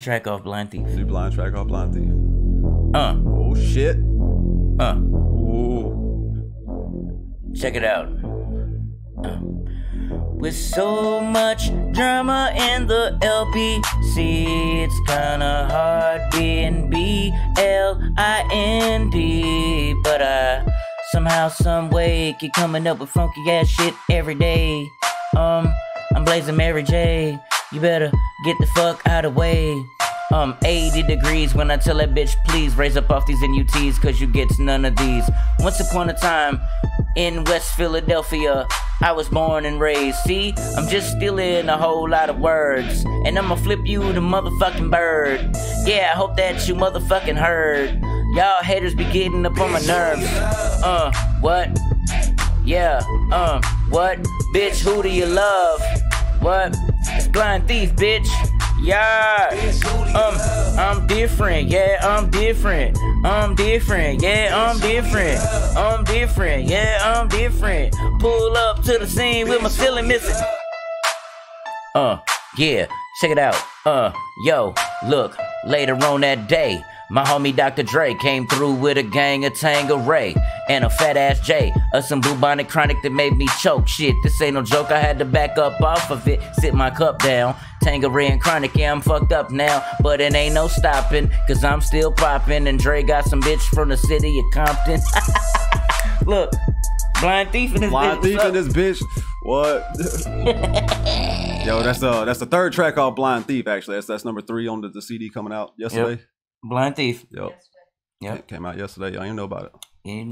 track off Blind Thief. Blind track off blind thief. Uh, Oh shit. uh, Ooh. check it out. Uh. With so much drama in the LBC, it's kinda hard being B L I N D. But I somehow, some way, keep coming up with funky ass shit every day. Um, I'm blazing Mary J. You better get the fuck out of way. Um, 80 degrees when I tell that bitch, please raise up off these NUTs, cause you get none of these. Once upon a time, in West Philadelphia, I was born and raised. See, I'm just stealing a whole lot of words, and I'ma flip you the motherfucking bird. Yeah, I hope that you motherfucking heard. Y'all haters be getting up on my nerves. Uh, what? Yeah, um, what? Bitch, who do you love? What? Blind Thief, bitch. Yeah. Um, I'm different. Yeah, I'm different. I'm different. Yeah, I'm different. I'm different. Yeah, I'm different. Pull up to the scene with my ceiling missing. Uh, yeah, check it out. Uh, yo, look, later on that day, my homie Dr. Dre came through with a gang of Tanqueray and a fat ass J, of some bubonic chronic that made me choke. Shit, this ain't no joke. I had to back up off of it, sit my cup down. Tanqueray and chronic, yeah, I'm fucked up now, but it ain't no stopping, cause I'm still popping. And Dre got some bitch from the city of Compton. Look, blind thief in this Blind bitch. thief in this bitch. What? Yo, that's uh that's the third track off Blind Thief. Actually, that's that's number three on the, the CD coming out yesterday. Blind thief. Yep. Yep. Came out yesterday. Y'all didn't know about it. You